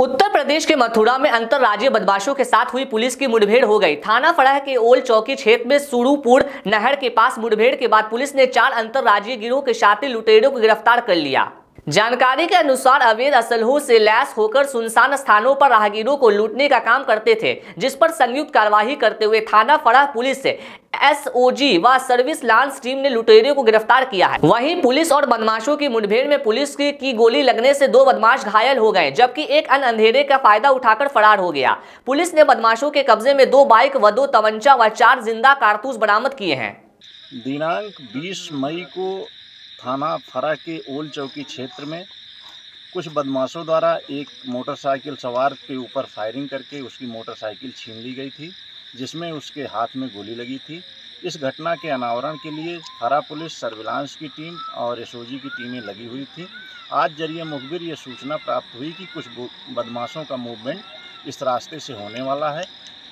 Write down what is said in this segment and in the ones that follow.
उत्तर प्रदेश के मथुरा में अंतर्राज्यीय बदमाशों के साथ हुई पुलिस की मुठभेड़ हो गई। थाना फड़ह के ओल चौकी क्षेत्र में सुरूपुर नहर के पास मुठभेड़ के बाद पुलिस ने चार अंतर्राज्यीय गिरोह के शातिर लुटेरों को गिरफ़्तार कर लिया। जानकारी के अनुसार अवैध असलहों से लैस होकर सुनसान स्थानों पर राहगीरों को लूटने का काम करते थे जिस पर संयुक्त कार्यवाही करते हुए थाना फड़ा पुलिस से एसओजी व सर्विस लांस टीम ने लुटेरों को गिरफ़्तार किया है। वहीं पुलिस और बदमाशों की मुठभेड़ में पुलिस की, की गोली लगने से दो बदमाश घायल हो गए जबकि एक अन्य अंधेरे का फ़ायदा उठाकर फरार हो गया। पुलिस ने बदमाशों के कब्जे में दो बाइक व दो तवंचा व चार ज़िंदा कारतूस बरामद किए हैं। दिनांक 20 मई को थाना फरा के ओल चौकी क्षेत्र में कुछ बदमाशों द्वारा एक मोटरसाइकिल सवार के ऊपर फायरिंग करके उसकी मोटरसाइकिल छीन ली गई थी, जिसमें उसके हाथ में गोली लगी थी। इस घटना के अनावरण के लिए हरा पुलिस, सर्विलांस की टीम और एसओजी की टीमें लगी हुई थी। आज ज़रिए मुखबिर ये सूचना प्राप्त हुई कि कुछ बदमाशों का मूवमेंट इस रास्ते से होने वाला है।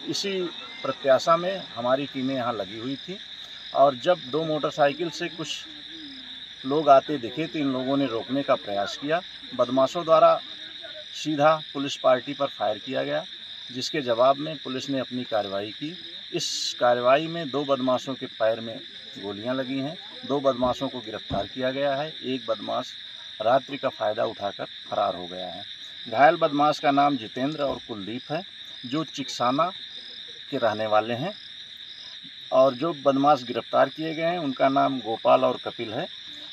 इसी प्रत्याशा में हमारी टीमें यहाँ लगी हुई थी और जब दो मोटरसाइकिल से कुछ लोग आते दिखे तो इन लोगों ने रोकने का प्रयास किया। बदमाशों द्वारा सीधा पुलिस पार्टी पर फायर किया गया, जिसके जवाब में पुलिस ने अपनी कार्रवाई की। इस कार्रवाई में दो बदमाशों के पैर में गोलियाँ लगी हैं। दो बदमाशों को गिरफ़्तार किया गया है। एक बदमाश रात्रि का फ़ायदा उठाकर फरार हो गया है। घायल बदमाश का नाम जितेंद्र और कुलदीप है, जो चिकसाना के रहने वाले हैं। और जो बदमाश गिरफ़्तार किए गए हैं, उनका नाम गोपाल और कपिल है।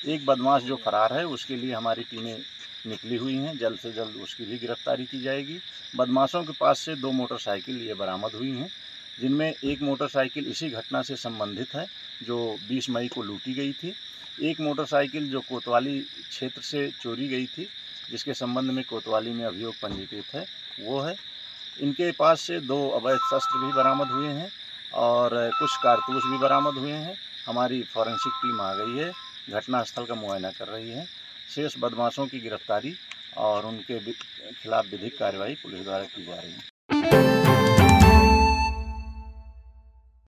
एक बदमाश जो फरार है, उसके लिए हमारी टीमें निकली हुई हैं। जल्द से जल्द उसकी भी गिरफ्तारी की जाएगी। बदमाशों के पास से दो मोटरसाइकिल ये बरामद हुई हैं, जिनमें एक मोटरसाइकिल इसी घटना से संबंधित है, जो 20 मई को लूटी गई थी। एक मोटरसाइकिल जो कोतवाली क्षेत्र से चोरी गई थी, जिसके संबंध में कोतवाली में अभियोग पंजीकृत है, वो है। इनके पास से दो अवैध शस्त्र भी बरामद हुए हैं और कुछ कारतूस भी बरामद हुए हैं। हमारी फॉरेंसिक टीम आ गई है। घटनास्थल का मुआयना कर रही है। शेष बदमाशों की गिरफ्तारी और उनके खिलाफ विधिक कार्रवाई पुलिस द्वारा की जा रही है।